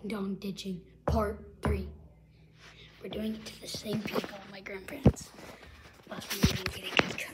ding dong ditching part three. We're doing it to the same people, my grandparents. Last one we didn't get.